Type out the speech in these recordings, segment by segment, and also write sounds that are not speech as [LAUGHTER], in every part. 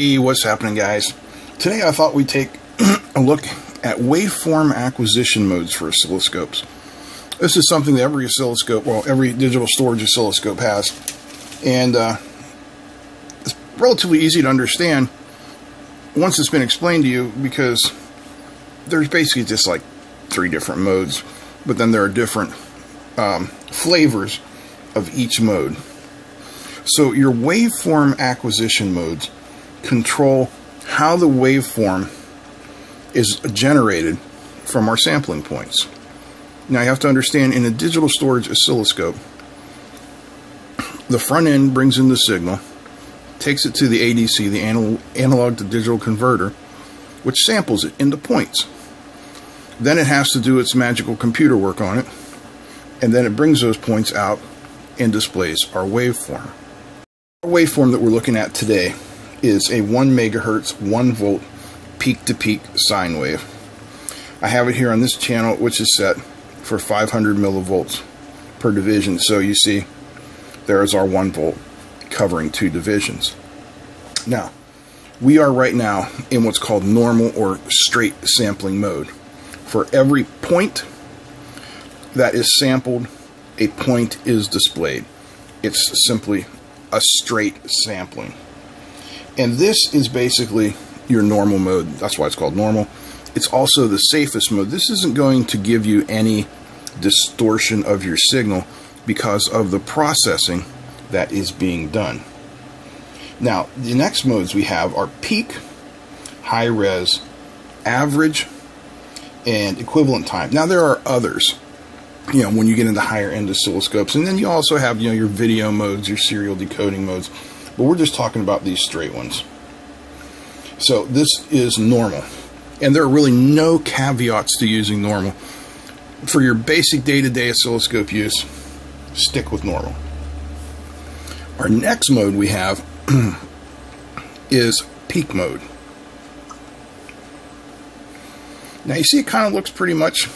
Hey, what's happening guys? Today I thought we'd take [CLEARS THROAT] a look at waveform acquisition modes for oscilloscopes. This is something that every oscilloscope, well every digital storage oscilloscope has, and uh, it's relatively easy to understand once it's been explained to you because there's basically just like three different modes, but then there are different um, flavors of each mode. So your waveform acquisition modes control how the waveform is generated from our sampling points. Now you have to understand in a digital storage oscilloscope, the front end brings in the signal, takes it to the ADC, the analog to digital converter, which samples it into points. Then it has to do its magical computer work on it, and then it brings those points out and displays our waveform. Our waveform that we're looking at today is a 1 megahertz 1 volt peak to peak sine wave. I have it here on this channel which is set for 500 millivolts per division so you see there is our 1 volt covering two divisions. Now we are right now in what's called normal or straight sampling mode. For every point that is sampled a point is displayed. It's simply a straight sampling. And this is basically your normal mode. That's why it's called normal. It's also the safest mode. This isn't going to give you any distortion of your signal because of the processing that is being done. Now, the next modes we have are peak, high res, average, and equivalent time. Now, there are others, you know, when you get into higher end oscilloscopes. And then you also have, you know, your video modes, your serial decoding modes but we're just talking about these straight ones. So this is normal. And there are really no caveats to using normal. For your basic day-to-day -day oscilloscope use, stick with normal. Our next mode we have [CLEARS THROAT] is peak mode. Now you see it kind of looks pretty much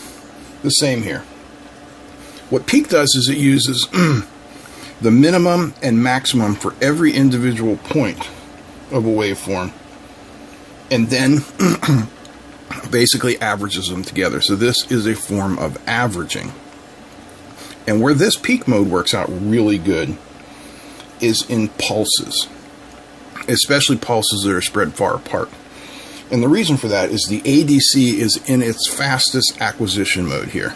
the same here. What peak does is it uses [CLEARS THROAT] the minimum and maximum for every individual point of a waveform and then [CLEARS THROAT] basically averages them together. So this is a form of averaging. And where this peak mode works out really good is in pulses, especially pulses that are spread far apart. And the reason for that is the ADC is in its fastest acquisition mode here.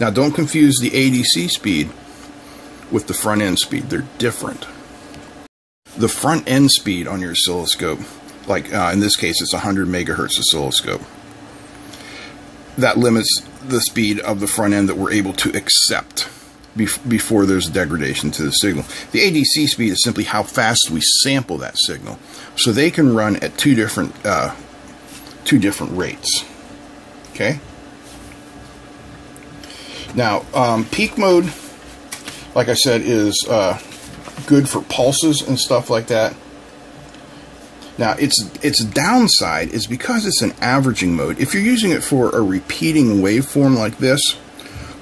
Now don't confuse the ADC speed with the front end speed. They're different. The front end speed on your oscilloscope, like uh, in this case, it's 100 megahertz oscilloscope. That limits the speed of the front end that we're able to accept before there's degradation to the signal. The ADC speed is simply how fast we sample that signal. So they can run at two different uh, two different rates. Okay. Now, um, peak mode like I said, is uh, good for pulses and stuff like that. Now, its its downside is because it's an averaging mode. If you're using it for a repeating waveform like this,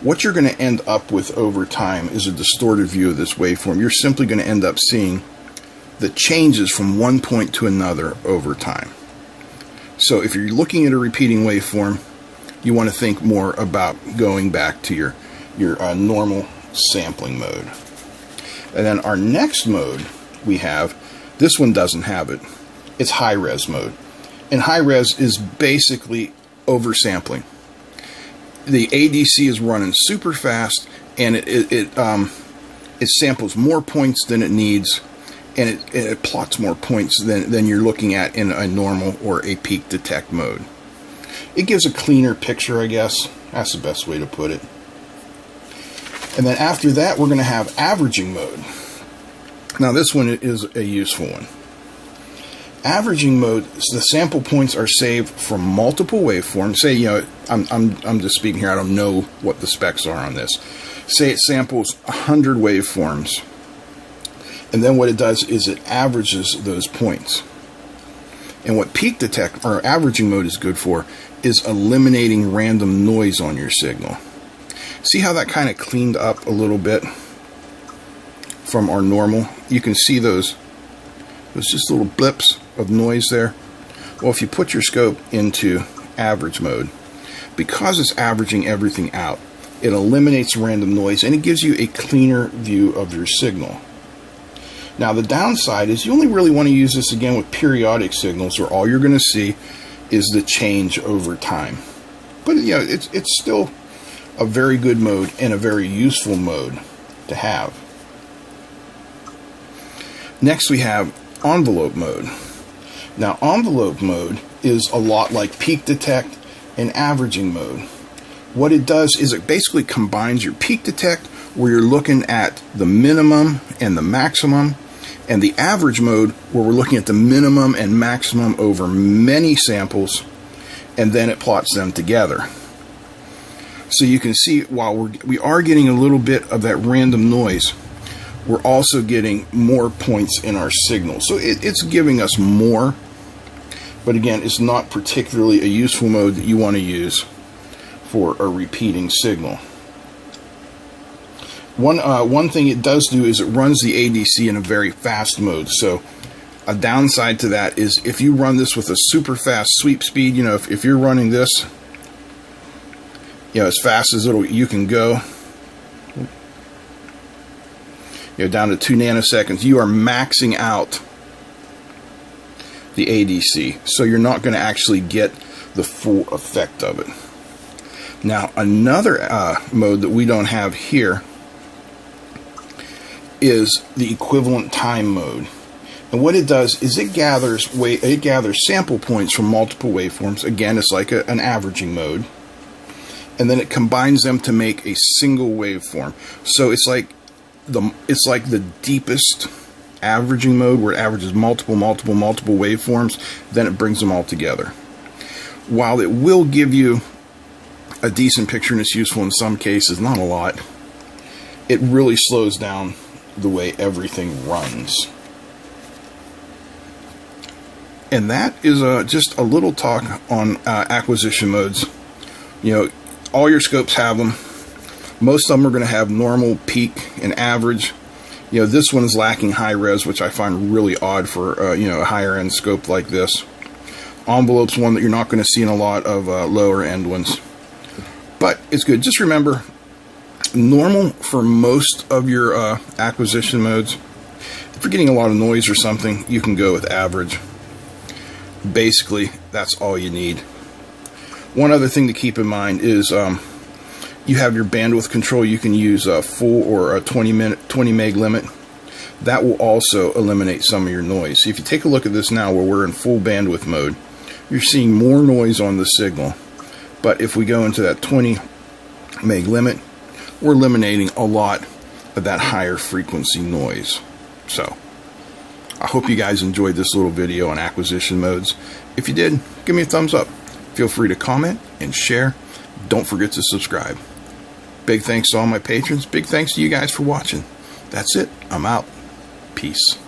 what you're going to end up with over time is a distorted view of this waveform. You're simply going to end up seeing the changes from one point to another over time. So if you're looking at a repeating waveform, you want to think more about going back to your your uh, normal sampling mode. And then our next mode we have, this one doesn't have it. It's high res mode. And high res is basically oversampling. The ADC is running super fast and it, it, it, um, it samples more points than it needs and it, it plots more points than, than you're looking at in a normal or a peak detect mode. It gives a cleaner picture, I guess. That's the best way to put it. And then after that, we're going to have averaging mode. Now this one is a useful one. Averaging mode, the sample points are saved from multiple waveforms. Say, you know, I'm, I'm, I'm just speaking here, I don't know what the specs are on this. Say it samples 100 waveforms. And then what it does is it averages those points. And what peak detect, or averaging mode is good for, is eliminating random noise on your signal. See how that kind of cleaned up a little bit from our normal? You can see those It's just little blips of noise there. Well, if you put your scope into average mode, because it's averaging everything out, it eliminates random noise and it gives you a cleaner view of your signal. Now the downside is you only really want to use this again with periodic signals where all you're going to see is the change over time. But you know, it's it's still a very good mode and a very useful mode to have. Next we have envelope mode. Now envelope mode is a lot like peak detect and averaging mode. What it does is it basically combines your peak detect where you're looking at the minimum and the maximum and the average mode where we're looking at the minimum and maximum over many samples and then it plots them together. So you can see while we're, we are getting a little bit of that random noise, we're also getting more points in our signal. So it, it's giving us more, but again, it's not particularly a useful mode that you want to use for a repeating signal. One, uh, one thing it does do is it runs the ADC in a very fast mode. So a downside to that is if you run this with a super fast sweep speed, you know, if, if you're running this, you know, as fast as it'll you can go, you know, down to two nanoseconds, you are maxing out the ADC. So you're not going to actually get the full effect of it. Now, another uh, mode that we don't have here is the equivalent time mode. And what it does is it gathers way it gathers sample points from multiple waveforms. Again, it's like a, an averaging mode. And then it combines them to make a single waveform. So it's like the it's like the deepest averaging mode where it averages multiple, multiple, multiple waveforms, then it brings them all together. While it will give you a decent picture and it's useful in some cases, not a lot, it really slows down the way everything runs. And that is uh, just a little talk on uh, acquisition modes. You know, all your scopes have them. Most of them are going to have normal, peak, and average. You know, this one is lacking high res, which I find really odd for, uh, you know, a higher end scope like this. Envelope's one that you're not going to see in a lot of uh, lower end ones. But it's good. Just remember, normal for most of your uh, acquisition modes. If you're getting a lot of noise or something, you can go with average. Basically, that's all you need. One other thing to keep in mind is um, you have your bandwidth control. You can use a full or a 20 minute, 20 meg limit. That will also eliminate some of your noise. If you take a look at this now, where we're in full bandwidth mode, you're seeing more noise on the signal. But if we go into that 20 meg limit, we're eliminating a lot of that higher frequency noise. So, I hope you guys enjoyed this little video on acquisition modes. If you did, give me a thumbs up. Feel free to comment and share. Don't forget to subscribe. Big thanks to all my patrons. Big thanks to you guys for watching. That's it. I'm out. Peace.